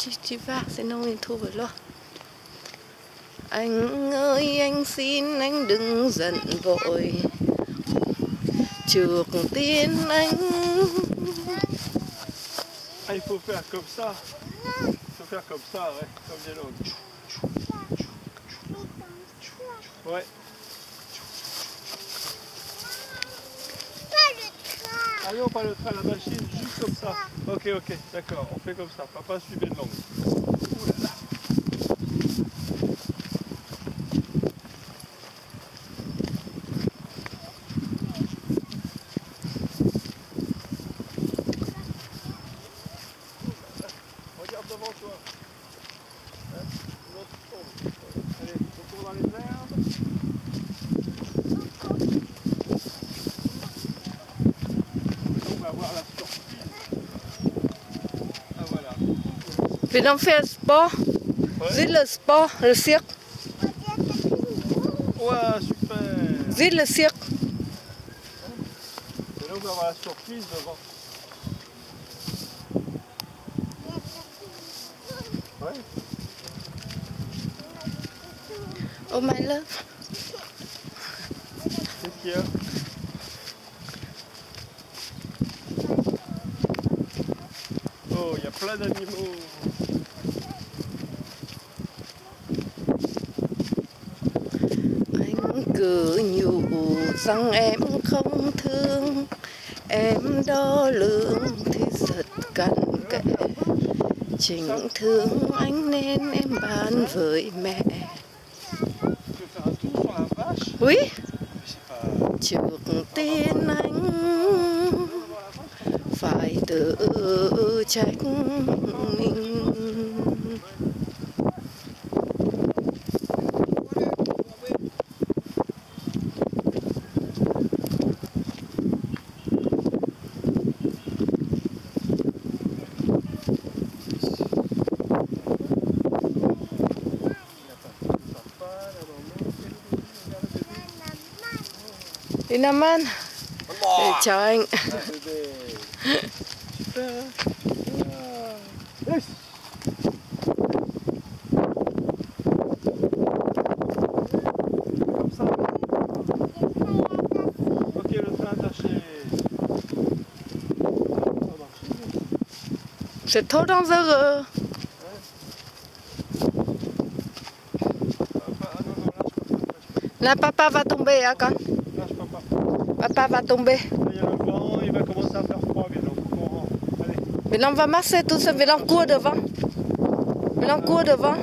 tu, tu vas, sinon il trouve là. Anh ơi anh xin anh đừng giận vội Trước tiên anh il faut faire comme ça. Il faut faire comme ça, ouais, comme des langues. Ouais. Allez, on train, la machine, juste comme ça. Ok, ok, d'accord, on fait comme ça. Papa, suivez le langue. Ouh là là. Regarde devant toi. Hein, Vill de faire sport? Ouais. Le sport, le cirque? Ouais, super. Vill le cirque? Et là, on va avoir la surprise devant. Ouais. Oh my love. Qu'est-ce qu'il y a? Oh, il y a plein d'animaux. Cứ nhủ rằng em không thương. Em đo lường thì thật cặn kẽ. Chính thương anh nên em bàn với mẹ. Tu Oui, trước tiên anh phải tự trách mình. Đi Nam An Để chào anh. Yes. C'est trop dangereux Là papa va tomber hein, quand Papa va tomber il y a le vent, il va commencer à faire froid, mais rentre. Allez. Mais là on va marcher tout seul, mais là on court devant Mais là on court devant.